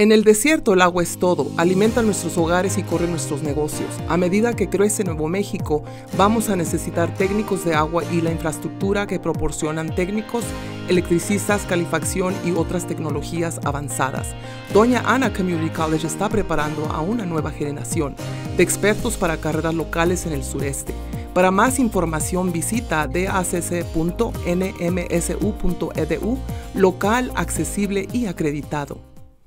En el desierto el agua es todo, alimenta nuestros hogares y corre nuestros negocios. A medida que crece Nuevo México, vamos a necesitar técnicos de agua y la infraestructura que proporcionan técnicos, electricistas, calefacción y otras tecnologías avanzadas. Doña Ana Community College está preparando a una nueva generación de expertos para carreras locales en el sureste. Para más información visita dacc.nmsu.edu, local, accesible y acreditado.